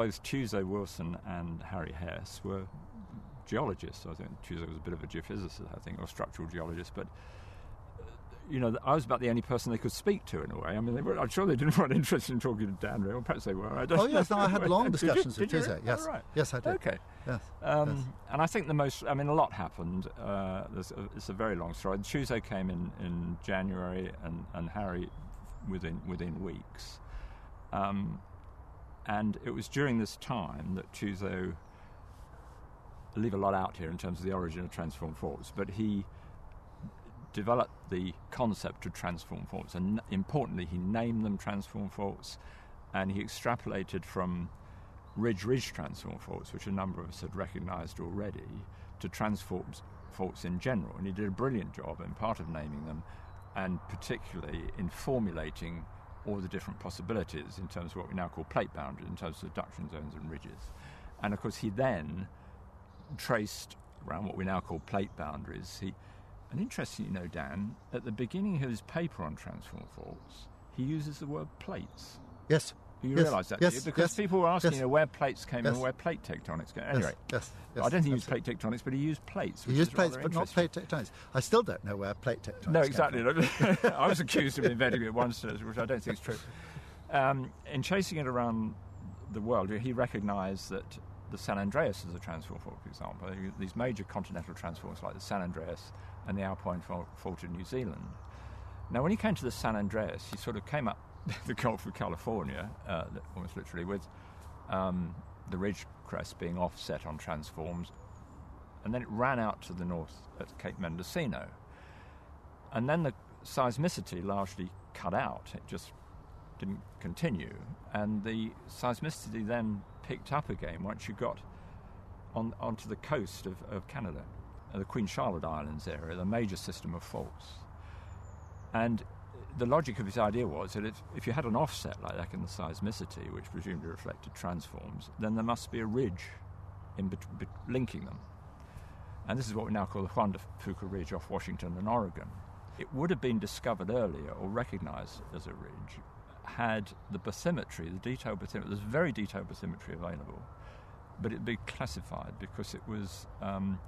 both Tuzo Wilson and Harry Hess were geologists. I think Tuzo was a bit of a geophysicist, I think, or structural geologist, but you know, I was about the only person they could speak to in a way. I mean, were, I'm sure they didn't want interested in talking to Dan, or perhaps they were. I don't oh, yes, no, I had long discussions did you, with Tuzo. Yes, oh, right. yes, I did. Okay. Yes, um, yes, And I think the most, I mean, a lot happened. Uh, a, it's a very long story. Tuzo came in, in January and, and Harry within, within weeks. Um, and it was during this time that Tuzo, leave a lot out here in terms of the origin of transform faults, but he developed the concept of transform faults, and importantly, he named them transform faults, and he extrapolated from ridge-ridge transform faults, which a number of us had recognised already, to transform faults in general. And he did a brilliant job in part of naming them, and particularly in formulating all the different possibilities in terms of what we now call plate boundaries, in terms of subduction zones and ridges. And of course, he then traced around what we now call plate boundaries. He and interestingly, you know, Dan, at the beginning of his paper on transform faults, he uses the word plates. Yes. You yes. realise that, yes. Because yes. people were asking, you know, where plates came and where plate tectonics came. Anyway, yes. I don't think he used plate tectonics, but he used plates. He used plates, but not plate tectonics. I still don't know where plate tectonics. No, exactly. I was accused of inventing it once, which I don't think is true. Um, in chasing it around the world, he recognised that the San Andreas is a transform fault, for example. These major continental transforms like the San Andreas and the Alpine Fault in New Zealand. Now, when he came to the San Andreas, he sort of came up the Gulf of California, uh, almost literally, with um, the ridge crest being offset on transforms, and then it ran out to the north at Cape Mendocino. And then the seismicity largely cut out, it just didn't continue, and the seismicity then picked up again once you got on, onto the coast of, of Canada, uh, the Queen Charlotte Islands area, the major system of faults. And the logic of his idea was that if, if you had an offset like that in the seismicity, which presumably reflected transforms, then there must be a ridge in linking them. And this is what we now call the Juan de Fuca Ridge off Washington and Oregon. It would have been discovered earlier or recognized as a ridge had the bathymetry, the detailed bathymetry, there's very detailed bathymetry available, but it'd be classified because it was um,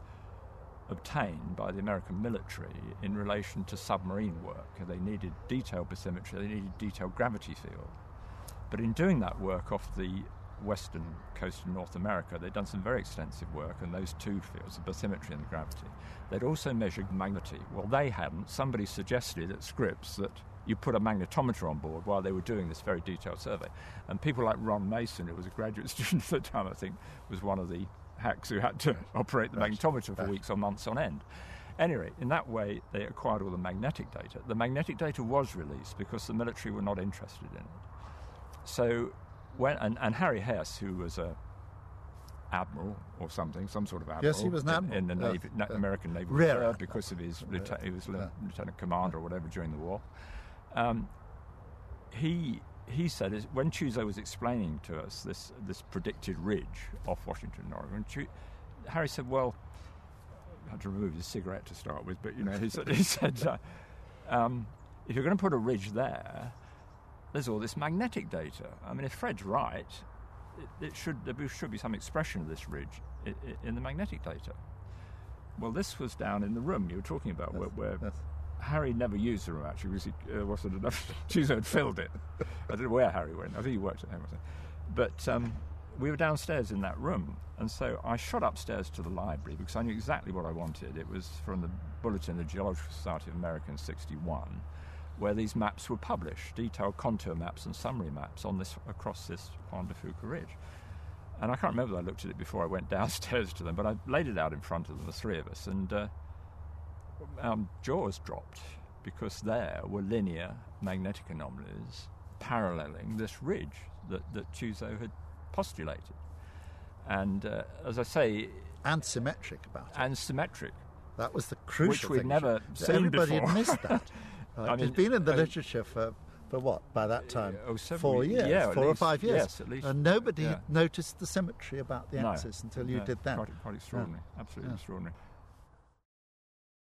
obtained by the American military in relation to submarine work. They needed detailed bathymetry, they needed detailed gravity field. But in doing that work off the western coast of North America, they'd done some very extensive work in those two fields, the bathymetry and the gravity. They'd also measured magnitude. Well, they hadn't. Somebody suggested at Scripps that you put a magnetometer on board while they were doing this very detailed survey. And people like Ron Mason, who was a graduate student at the time, I think, was one of the hacks who had to operate the right. magnetometer for right. weeks or months on end. Anyway, in that way, they acquired all the magnetic data. The magnetic data was released because the military were not interested in it. So, when and, and Harry Hess, who was a admiral or something, some sort of admiral. Yes, he was an admiral in, in the Navy, uh, American Naval Reserve because of his lieutenant, he was lieutenant commander or whatever during the war. Um, he he said is when Tuzo was explaining to us this this predicted ridge off Washington and Oregon, Harry said, "Well, I had to remove his cigarette to start with, but you know, he said, he said uh, um, if you're going to put a ridge there, there's all this magnetic data. I mean, if Fred's right, it, it should there should be some expression of this ridge in, in, the magnetic data. Well, this was down in the room you were talking about, yes, where, where yes. Harry never used the room actually because he uh, wasn't enough. Tuzo had filled it. I don't know where Harry went. I think he worked at home. But um, we were downstairs in that room, and so I shot upstairs to the library because I knew exactly what I wanted. It was from the Bulletin of the Geological Society of America in '61, where these maps were published, detailed contour maps and summary maps on this across this Juan de Fuca Ridge. And I can't remember that I looked at it before I went downstairs to them, but I laid it out in front of them, the three of us, and. Uh, our jaws dropped because there were linear magnetic anomalies paralleling this ridge that, that Tuzo had postulated. And uh, as I say, and symmetric about it. And symmetric. That was the crucial which we'd thing. never seen Everybody before. had missed that. Right? I mean, it's been in the uh, literature for for what by that time? Oh, four years, yeah, four least, or five years. Yes, at least. And nobody yeah. noticed the symmetry about the axis no, until you no, did that. Quite, quite extraordinary, yeah. absolutely extraordinary.